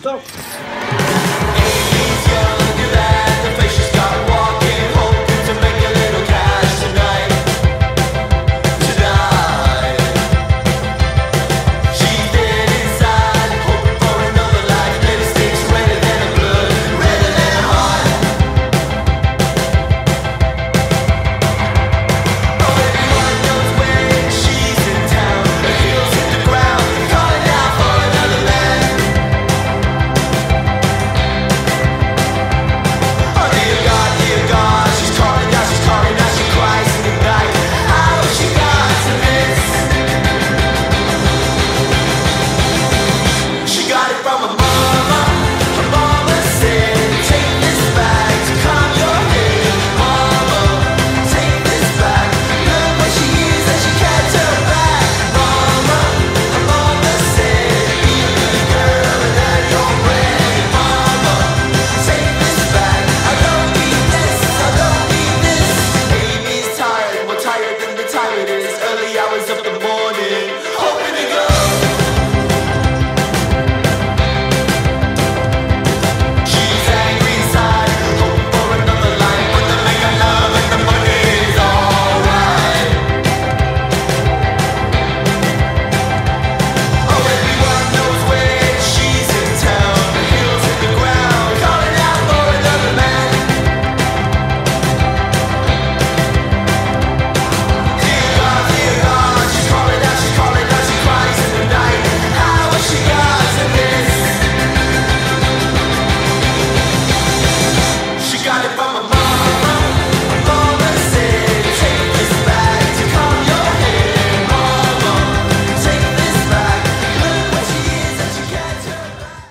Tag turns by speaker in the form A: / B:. A: stuff.